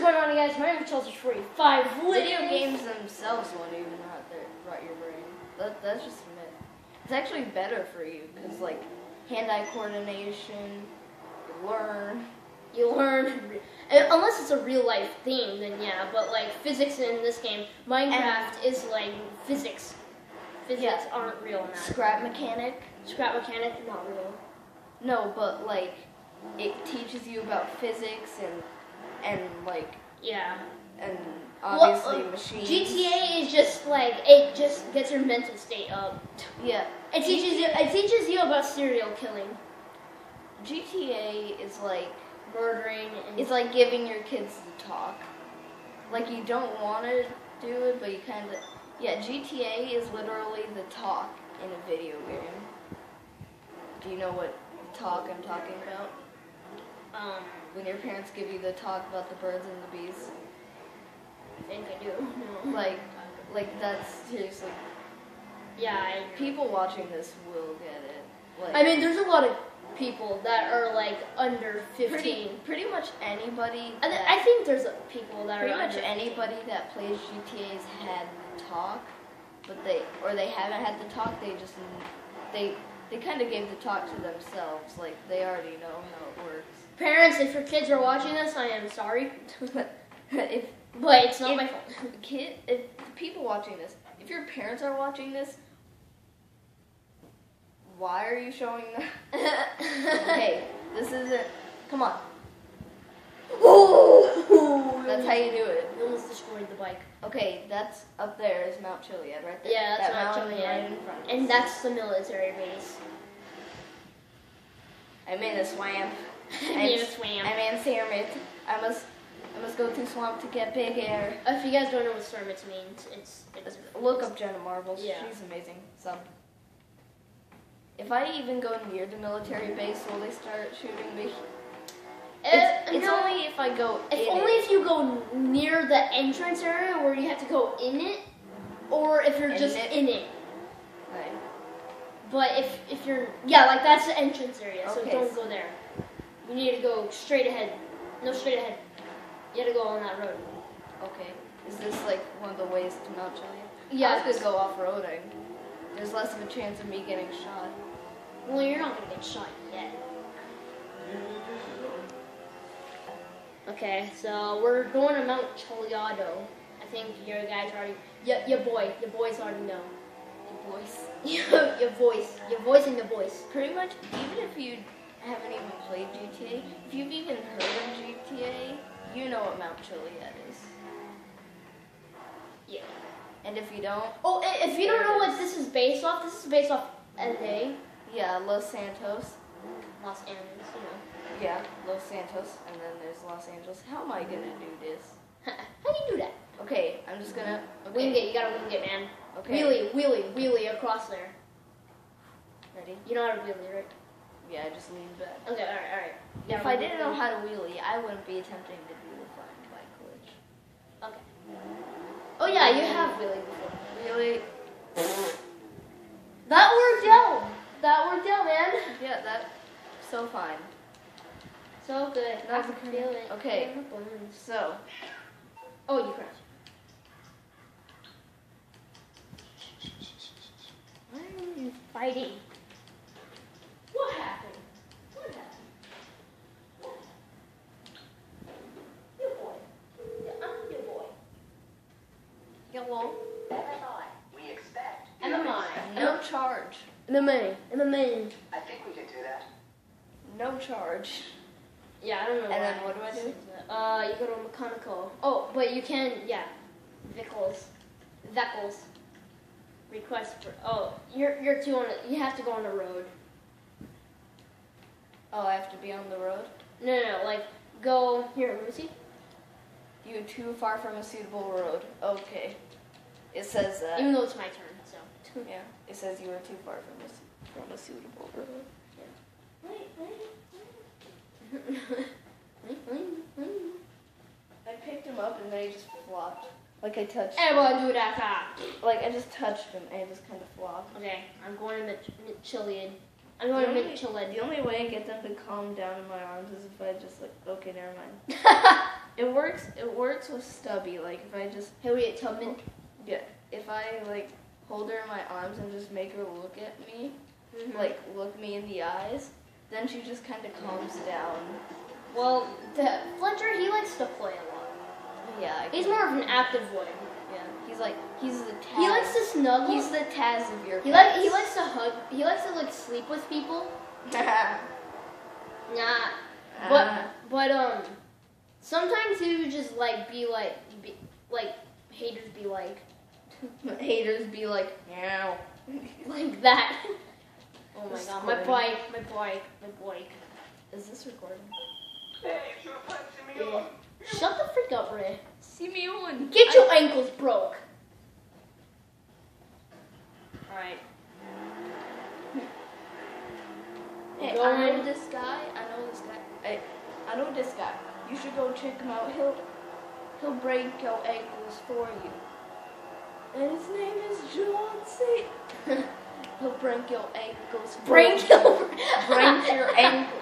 going on, guys? My name is Chelsea Free. Five Video games themselves won't even rot, their, rot your brain. That, that's just a myth. It's actually better for you because, like, hand-eye coordination, you learn. You learn, uh, unless it's a real life theme, then yeah. But like physics in this game, Minecraft is like physics. Physics Yeah. aren't real. Scrap mechanic. Scrap mechanic, not real. No, but like, it teaches you about physics and and like Yeah. and Well, obviously uh, machines. GTA is just like it just gets your mental state up. Yeah. It teaches you. It teaches you about serial killing, GTA is like murdering, and it's like giving your kids the talk. Like you don't want to do it, but you kind of. Yeah, GTA is literally the talk in a video game. Do you know what talk I'm talking about? um, When your parents give you the talk about the birds and the bees. I think I do. Like, like that's seriously. yeah, I People watching this will get it. Like, I mean, there's a lot of people that are like under 15. pretty, pretty much anybody. I, th- I think there's people that Pretty are pretty much under 15. anybody that plays GTA's had the talk, but they or they haven't had the talk. They just they they kind of gave the talk to themselves. Like they already know how it works. Parents, if your kids are watching this, I am sorry, if but it's not If- my fault. kid, if the people watching this, if your parents are watching this, why are you showing them? hey, this isn't. Come on, oh, that's how you do it. You almost destroyed the bike. Okay, that's up there is Mount Chiliad right there. Yeah, that's that Mount mountain Chiliad. right in front. And that's the military base. I'm in a swamp. And swam. I'm in Cermit. I must, I must go through swamp to get big air. If you guys don't know what Sermons means, it's it's Look up Jenna Marbles. Yeah. She's amazing. So, if I even go near the military base, will they start shooting me? It's, Uh, it's no. only if I go. It's only it. if you go near the entrance area where you have to go in it, or if you're In just it? in it. Right. But if if you're yeah, like that's the entrance area, so don't go there. You need to go straight ahead. No, straight ahead. You gotta go on that road. Okay. Is this like one of the ways to Mount Chiliad? Yeah, I was it's- gonna go off roading. There's less of a chance of me getting shot. Well, you're not gonna get shot yet. Okay, so we're going to Mount Chiliado. I think your guys already. Yeah, your boy, your boys already know. Your voice. your your voice, your voice and your voice. Pretty much, even if you haven't even played GTA, if you've even heard of GTA, you know what Mount Chiliad is. Yeah. And if you don't, Oh, if you don't know what this is based off, this is based off LA, yeah, Los Santos. Los Angeles. You know. Yeah, Los Santos, and then there's Los Angeles. How am I gonna do this? How do you do that? Okay, I'm just gonna. Okay. Wing it. You gotta wing it, man. Okay. Wheelie, wheelie, wheelie across there. Ready? You know how to wheelie, right? Yeah, I just lean back. Okay, all right, all right. If I didn't know how to wheelie, I wouldn't be attempting to do the flying bike glitch. Okay. Oh yeah, you have wheelie before. Really? That worked out. That worked out, man. Yeah, that's so fine. So good. That's I can feel it. okay. in the bones. So, Oh, you crashed. Why are you fighting? What happened? What happened? What? Your boy. Yeah, I'm your boy. hello. We expect. MMI. No charge. MMA. MMA. I think we can do that. No charge. Yeah, I don't know. And then what do I do? Uh, you go to mechanical. Oh, but you can, yeah. Vehicles. Vehicles. Request for. Oh, you're you're too on. A, you have to go on the road. Oh, I have to be on the road? No, no, no. Like go here. Let me see. You're too far from a suitable road. Okay. It says that. Even though it's my turn, so. yeah, it says you are too far from a, from a suitable road. I picked him up and then he just flopped. Like I touched. Everyone do that. Like I just touched him and he just kind of flopped. Okay, I'm going to Chiliad. I'm The going to only, Mid Chiliad. the only way I get them to calm down in my arms is if I just like, okay, never mind. It works. It works with Stubby. Like if I just Harriet Tubman. yeah, if I like hold her in my arms and just make her look at me, Mhm. like look me in the eyes, then she just kind of calms down. well, the Fletcher he likes to play a lot. Yeah, I He's more of an active one. Yeah, he's like he's the Taz. He likes to snuggle. He's the Taz of your. he like he likes to hug. He likes to like sleep with people. Nah, but Uh, but um, sometimes he would just like be like be, like haters be like haters be like, meow. like that. Oh my god, my recording. bike, my bike, my bike. Is this recording? Hey, you should have put me Yeah. on. Shut the freak up, Ray. See me on. Get your ankles broke. Alright. Hey, I know this guy. I know this guy. Hey, I know this guy. You should go check him out. He'll he'll break your ankles for you. And his name is John C. he'll break your ankles. Break you. your break your ankle.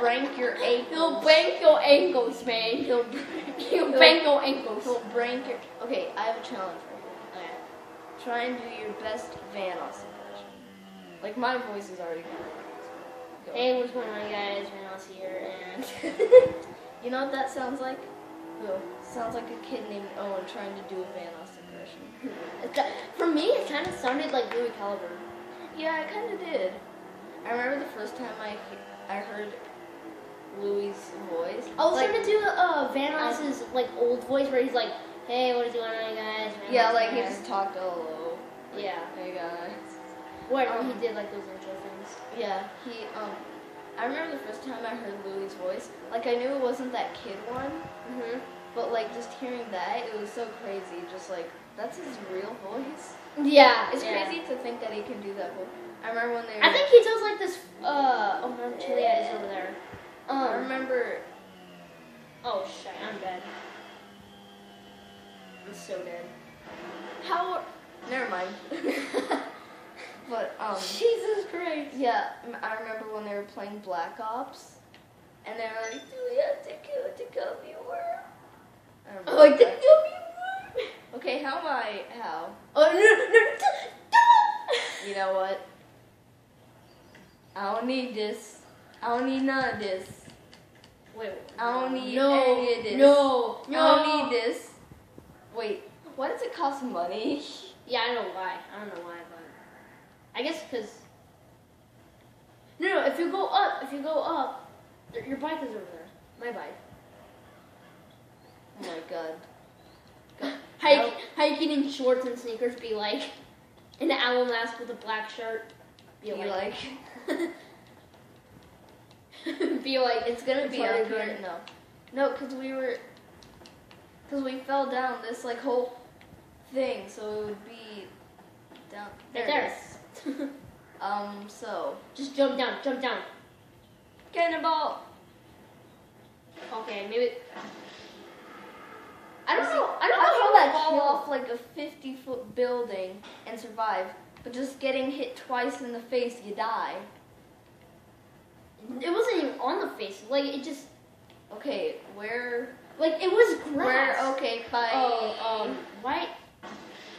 Break your ankles. He'll break your ankles, man. He'll break. He'll break your ankles. He'll break your. Okay, I have a challenge for you. Okay. Try and do your best Vanoss impression. Like my voice is already good. Go. Hey, what's going on, guys? Reynolds here, and You know what that sounds like? Who? Sounds like a kid named Owen trying to do a Vanoss impression. For me, it kind of sounded like Lui Calibre. Yeah, I kind of did. I remember the first time I I heard Lui's voice. I was like, trying to do uh, Van like old voice where he's like, "Hey, what is going on, guys?" Van yeah, like he just talked all low. Like, Yeah. Hey guys. Where um, he did like those intro things. Yeah, he um. I remember the first time I heard Lui's voice. Like I knew it wasn't that kid one, Mhm. but like just hearing that, it was so crazy. Just like that's his real voice. Yeah, It's yeah. crazy to think that he can do that. Voice. I remember when they. I think he does like this. Uh, oh no, is over there. Um, I remember. Oh shit, I'm dead. I'm so dead. How? Never mind. but um. Jesus Christ. Yeah, I remember when they were playing Black Ops, and they were like, "Do we have to go to Gummy World?" I remember Oh, like the that. Okay, how am I? How? Oh no no no! You know what? I don't need this. I don't need none of this. Wait. I don't need no, any of this. No, no. I don't need this. Wait, why does it cost money? Yeah, I don't know why. I don't know why, but I guess because. No, no. If you go up, if you go up, your bike is over there. My bike. Oh my god. Hike, Nope. hiking in shorts and sneakers, be like, an owl mask with a black shirt. Be, Be like, like, be like, it's gonna It's be up here. No, no, cause we were, cause we fell down this like whole thing, so it would be down right there. there. it is. Um, so Just jump down, jump down. cannonball. Okay, maybe. I don't know. I don't how know how you that fall off like a 50 foot building and survive, but just getting hit twice in the face, you die. It wasn't even on the face. Like it just, Okay, where, like it was grass. where? Okay, bye. Oh, um, why?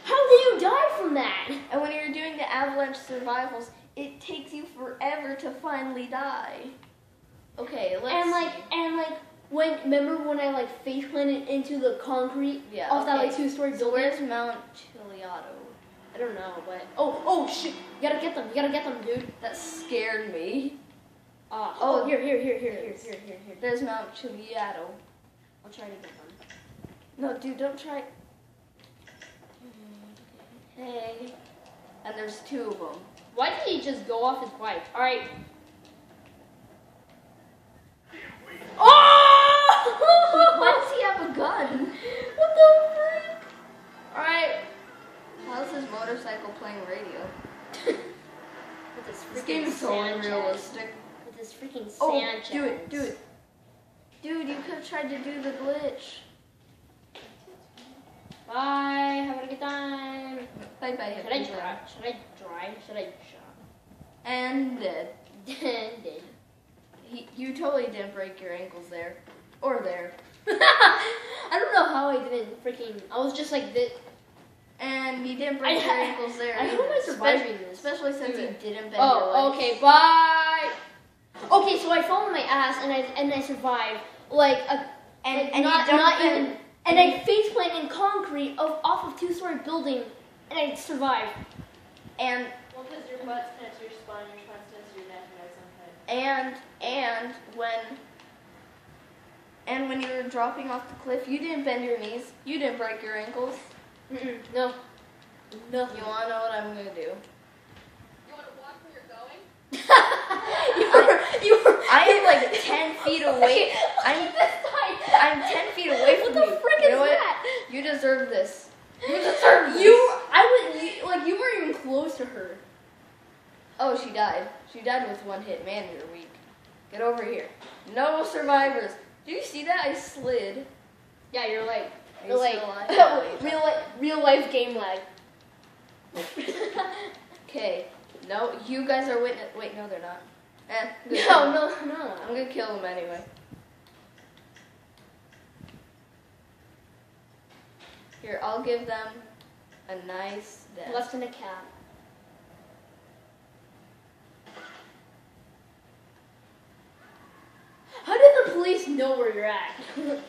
How did you die from that? And when you're doing the avalanche survivals, it takes you forever to finally die. Okay, let's. and like, see. and like, when remember when I like face planted into the concrete Yeah, off that like two story so building? where's Mount Chiliado? I don't know, but oh, oh shit! You gotta get them. You gotta get them, dude. That scared me. Uh, Oh, here, here, here, here, here, here, here, here. There's Mount Chiliado. I'll try to get them. No, dude, don't try. Hey. And there's two of them. Why did he just go off his bike? All right. Oh! Why does he have a gun? What the frick? All right. How's his motorcycle playing radio? This game is so unrealistic. Freaking Oh, Sanchez. do it, do it. Dude, you could have tried to do the glitch. Bye. Have a good time. Bye bye. Should I drive? Should I drive? Should I And dead. jump? Dead. He, you totally didn't break your ankles there. Or there. I don't know how I didn't freaking. I was just like this. And you didn't break I- your ankles there. I- am I this? Especially since you it. didn't bend oh, your legs. Oh, okay, bye. Okay, so I fell on my ass and I and I survived. Like a And, like and not you don't not even. And I face planted in concrete of, off of two story building, and I survived. and Well, because your butt's connected to your spine, your spine's connected to your neck, and that's and and when and when you were dropping off the cliff, you didn't bend your knees. You didn't break your ankles. Mm-mm, no, no. You want to know what I'm gonna do? You want to walk where you're going? you were, you were. I am like ten feet away. I'm I'm ten feet away What from the you. frick you is know what? that? You deserve this. You deserve this. You, I would like you weren't even close to her. Oh, she died. She died with one hit. Man, you're weak. Get over here. No survivors. Do you see that? I slid. Yeah, you're like you're like real life real life game lag. Okay. No, you guys are witness. Wait, no, they're not. Eh. no, no, no. I'm gonna kill them anyway. Here, I'll give them a nice death. Less than a cat. How did the police know where you're at?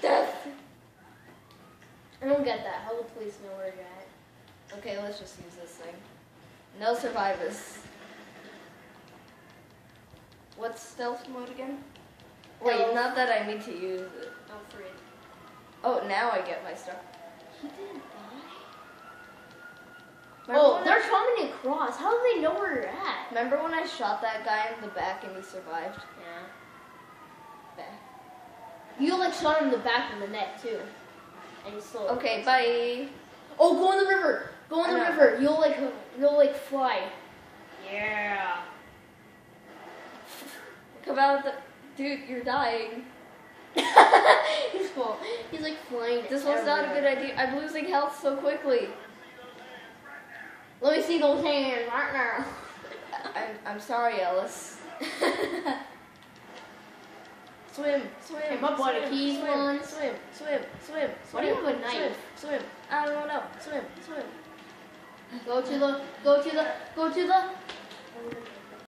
death. I don't get that. How the police know where you're at? Okay, let's just use this thing. No survivors. What's stealth mode again? Wait, not that I need to use it. Oh, Free. Oh, now I get my stuff. He didn't die. Remember Oh, they're coming across. How do they know where you're at? remember when I shot that guy in the back and he survived? Yeah. Back. You like shot him in the back of the neck too. And still. Okay, bye. Oh, go in the river. Go in the uh, river. You'll like you'll like fly. Yeah. Come out the. Dude, you're dying. He's full. He's like flying. This was not a good idea. I'm losing health so quickly. Let me see those hands right now. I'm, I'm sorry, Ellis. swim, swim. Hey, my buddy, swim, swim, one. swim, swim, swim, Why do you swim, have a knife? Swim, swim. I don't know. Swim, swim. Go to the. Go to the. Go to the.